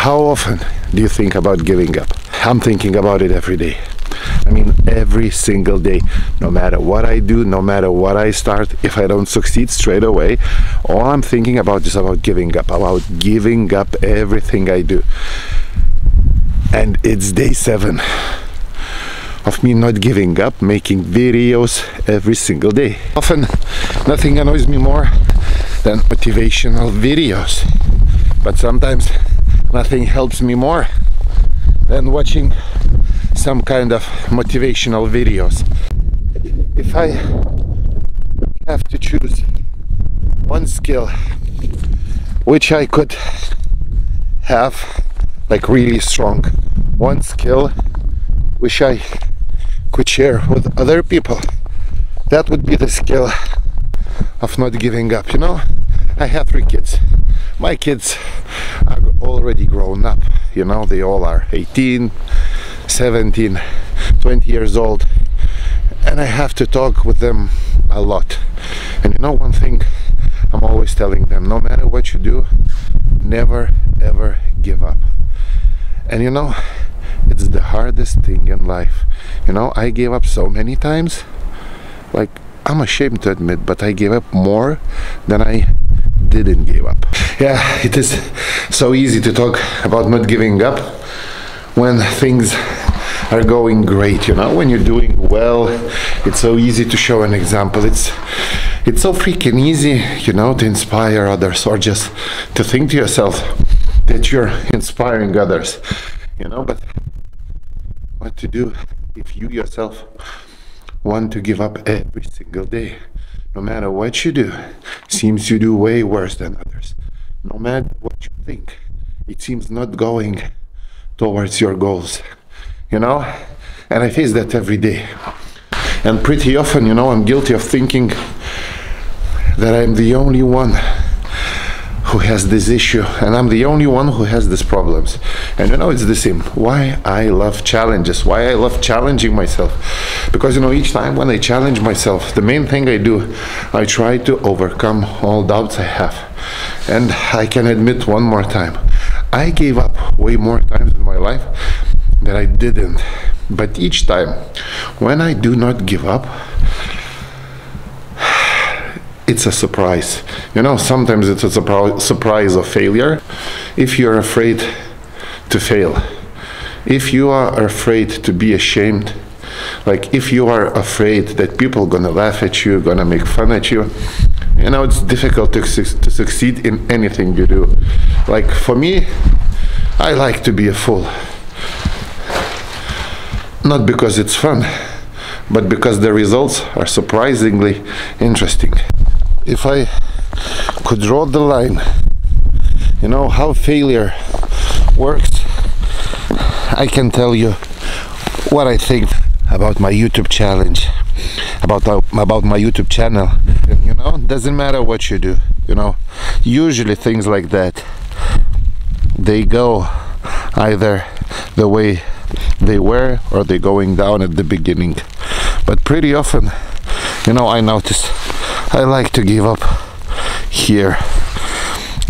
How often do you think about giving up? I'm thinking about it every day. I mean, every single day, no matter what I do, no matter what I start, if I don't succeed straight away, all I'm thinking about is about giving up, about giving up everything I do. And it's day seven of me not giving up, making videos every single day. Often, nothing annoys me more than motivational videos, but sometimes nothing helps me more than watching some kind of motivational videos. If I have to choose one skill which I could have like really strong, one skill which I could share with other people, that would be the skill of not giving up. You know, I have three kids. My kids already grown up, you know, they all are 18, 17, 20 years old, and I have to talk with them a lot. And you know, one thing I'm always telling them no matter what you do, never ever give up. And you know, it's the hardest thing in life. You know, I gave up so many times, like I'm ashamed to admit, but I gave up more than I didn't give up. Yeah, it is so easy to talk about not giving up when things are going great, you know, when you're doing well, it's so easy to show an example. It's it's so freaking easy, you know, to inspire others or just to think to yourself that you're inspiring others, you know, but what to do if you yourself want to give up every single day? No matter what you do, seems you do way worse than others. No matter what you think, it seems not going towards your goals. You know? And I face that every day. And pretty often, you know, I'm guilty of thinking that I'm the only one who has this issue and I'm the only one who has these problems. And you know, it's the same. Why I love challenges, why I love challenging myself. Because you know, each time when I challenge myself, the main thing I do, I try to overcome all doubts I have. And I can admit one more time, I gave up way more times in my life than I didn't. But each time, when I do not give up, it's a surprise. You know, sometimes it's a surpri- surprise of failure. If you're afraid to fail, if you are afraid to be ashamed, like if you are afraid that people gonna laugh at you, gonna make fun at you, you know, it's difficult to, su- to succeed in anything you do. Like for me, I like to be a fool. Not because it's fun, but because the results are surprisingly interesting if I could draw the line, you know, how failure works, I can tell you what I think about my YouTube challenge, about about my YouTube channel. Know, doesn't matter what you do. You know, usually things like that they go either the way they were or they're going down at the beginning. But pretty often, you know, I notice I like to give up here.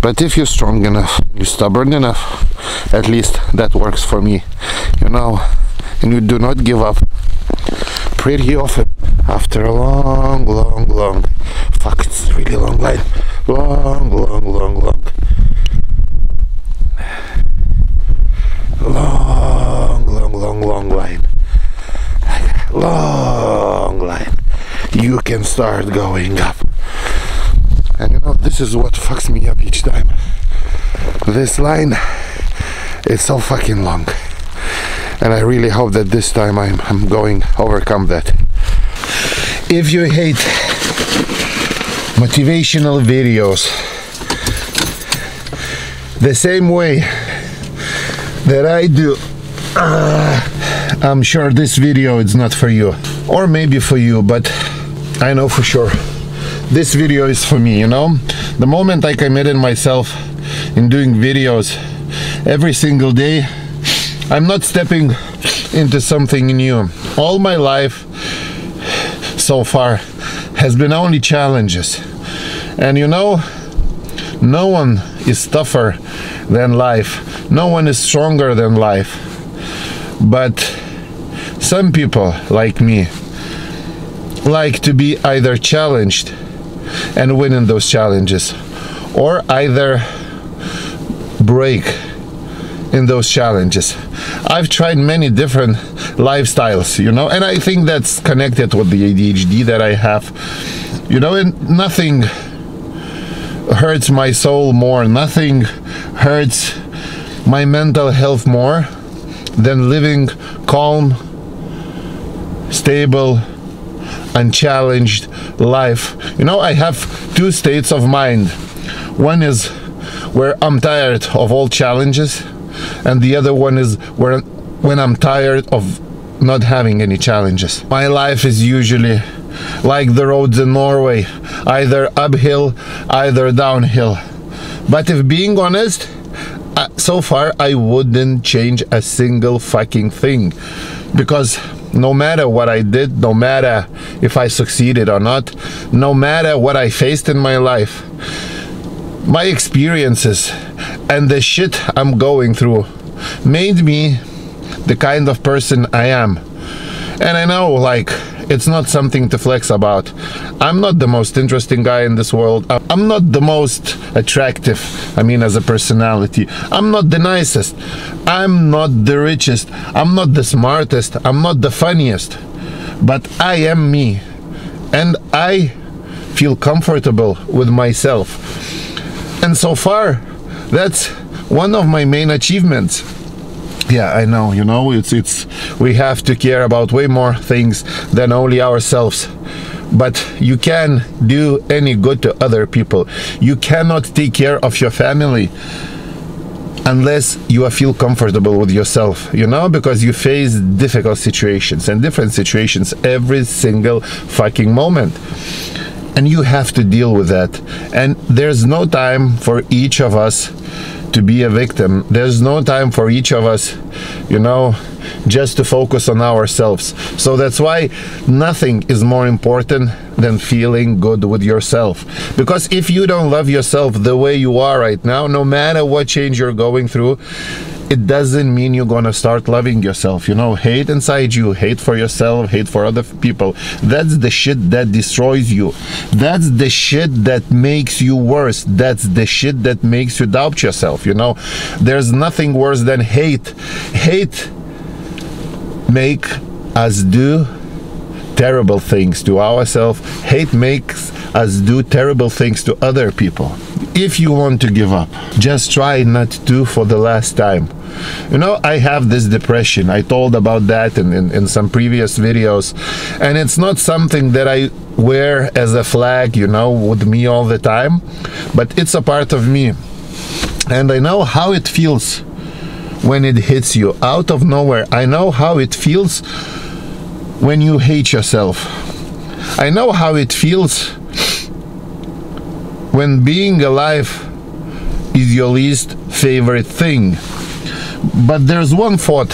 But if you're strong enough, you're stubborn enough, at least that works for me, you know, and you do not give up pretty often after a long, long, long, fuck, it's a really long line. Long, long, long, long. Long, long, long, long line. Long line. You can start going up. And you know, this is what fucks me up each time. This line is so fucking long. And I really hope that this time I'm, I'm going overcome that. If you hate motivational videos the same way that I do, uh, I'm sure this video is not for you. Or maybe for you, but I know for sure. This video is for me, you know? The moment I committed myself in doing videos every single day, I'm not stepping into something new. All my life so far has been only challenges. And you know, No one is tougher than life. No one is stronger than life. But some people, like me, like to be either challenged and win in those challenges or either break in those challenges. I've tried many different lifestyles, you know, and I think that's connected with the ADHD that I have, you know, and nothing hurts my soul more, nothing hurts my mental health more than living calm, stable, unchallenged life. You know, I have two states of mind. One is where I'm tired of all challenges, and the other one is where when I'm tired of not having any challenges. My life is usually like the roads in Norway, either uphill, either downhill. But if being honest, uh, so far I wouldn't change a single fucking thing because no matter what I did, no matter if I succeeded or not, no matter what I faced in my life, my experiences and the shit I'm going through made me the kind of person I am. And I know, like, it's not something to flex about. I'm not the most interesting guy in this world. I'm not the most attractive, I mean, as a personality. I'm not the nicest. I'm not the richest. I'm not the smartest. I'm not the funniest. But I am me. And I feel comfortable with myself. And so far, that's one of my main achievements. Yeah i know you know it's it's we have to care about way more things than only ourselves. But you can do any good to other people. You cannot take care of your family unless you feel comfortable with yourself you know because you face difficult situations and different situations every single fucking moment and you have to deal with that and there's no time for each of us to be a victim. There's no time for each of us, you know, just to focus on ourselves. So that's why nothing is more important than feeling good with yourself. Because if you don't love yourself the way you are right now, no matter what change you're going through, it doesn't mean you're gonna start loving yourself. You know, hate inside you, hate for yourself, hate for other people. That's the shit that destroys you. That's the shit that makes you worse. That's the shit that makes you doubt yourself. You know, there's nothing worse than hate. Hate make us do terrible things to ourselves. Hate makes us do terrible things to other people. If you want to give up, just try not to for the last time. You know, I have this depression. I told about that in, in, in some previous videos. And it's not something that I wear as a flag, you know, with me all the time. But it's a part of me. And I know how it feels when it hits you out of nowhere. I know how it feels when you hate yourself. I know how it feels when being alive is your least favorite thing. But there's one thought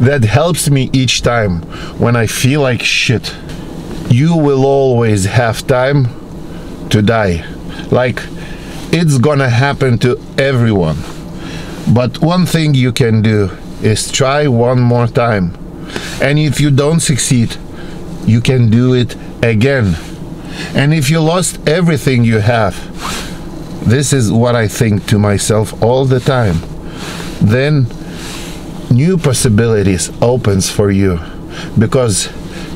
that helps me each time when I feel like shit. You will always have time to die. Like, it's gonna happen to everyone. But one thing you can do is try one more time. And if you don't succeed, you can do it again. And if you lost everything you have, this is what I think to myself all the time, then new possibilities opens for you because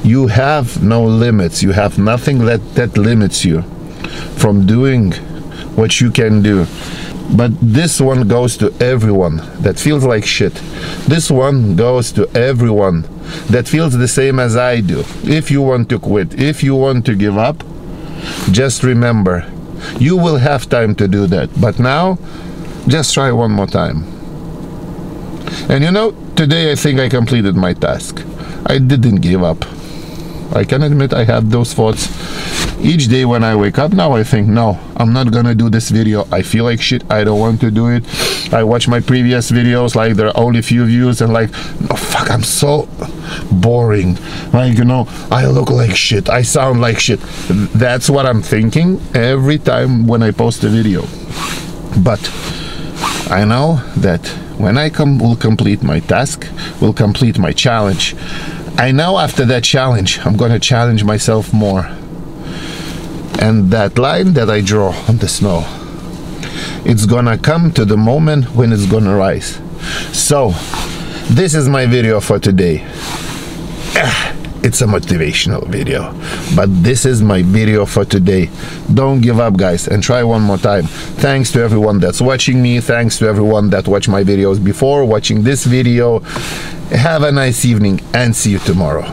you have no limits. You have nothing that, that limits you from doing what you can do. But this one goes to everyone that feels like shit. This one goes to everyone that feels the same as I do. If you want to quit, if you want to give up, just remember, you will have time to do that. But now, just try one more time. And you know, today I think I completed my task. I didn't give up. I can admit I had those thoughts each day when I wake up now I think no I'm not gonna do this video. I feel like shit. I don't want to do it. I watch my previous videos like there are only few views and like oh fuck I'm so boring. Like you know I look like shit. I sound like shit. That's what I'm thinking every time when I post a video. But I know that when I come will complete my task will complete my challenge. I know after that challenge I'm gonna challenge myself more and that line that I draw on the snow it's gonna come to the moment when it's gonna rise. So this is my video for today. It's a motivational video but this is my video for today. Don't give up guys and try one more time. Thanks to everyone that's watching me. Thanks to everyone that watched my videos before watching this video. Have a nice evening and see you tomorrow